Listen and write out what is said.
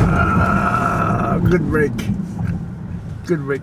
Ah, good rig. Good rig.